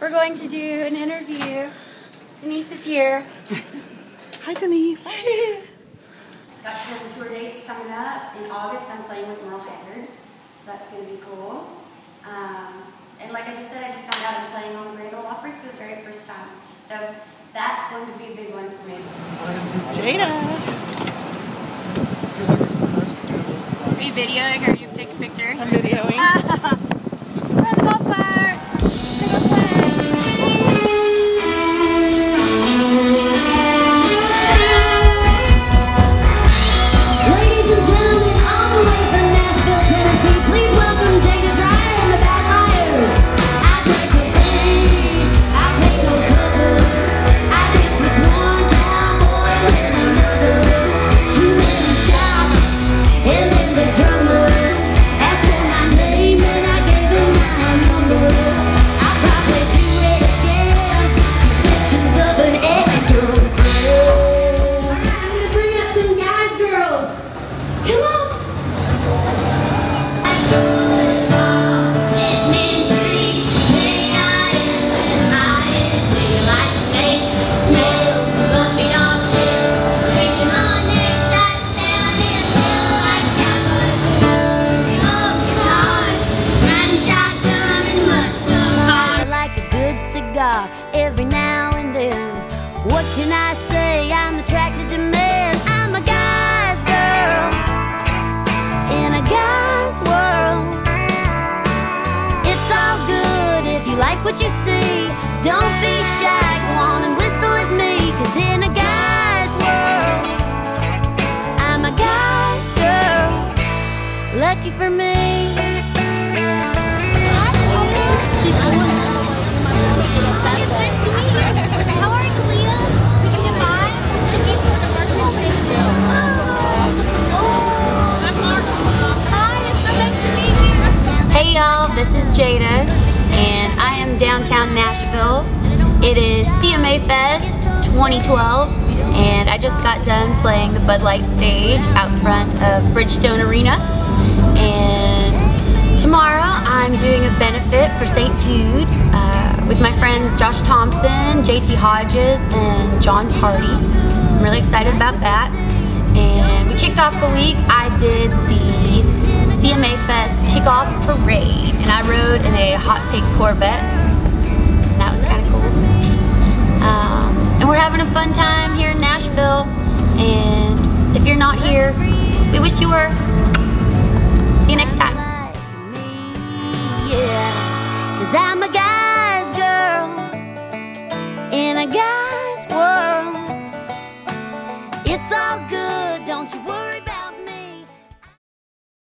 Today, we're going to do an interview. Denise is here. Hi, Denise. Got some tour dates coming up. In August, I'm playing with Merle Haggard, so that's going to be cool. Um, and like I just said, I just found out I'm playing on the Grand Ole Opry for the very first time. So that's going to be a big one for me. Jaida. Are you videoing or are you taking pictures? I'm videoing. every now and then. What can I say? I'm attracted to men. I'm a guy's girl in a guy's world. It's all good if you like what you see. Don't be shy, go on and whistle at me. Cause in a guy's world, I'm a guy's girl. Lucky for me. Y'all, this is Jaida, and I am downtown Nashville. It is CMA Fest 2012, and I just got done playing the Bud Light stage out front of Bridgestone Arena. And tomorrow I'm doing a benefit for St. Jude uh, with my friends Josh Thompson, JT Hodges, and Jon Pardi. I'm really excited about that. And we kicked off the week. I did the CMA Fest kickoff parade and I rode in a hot pink Corvette. That was kind of cool. Um, and we're having a fun time here in Nashville and if you're not here, we wish you were. See you next time.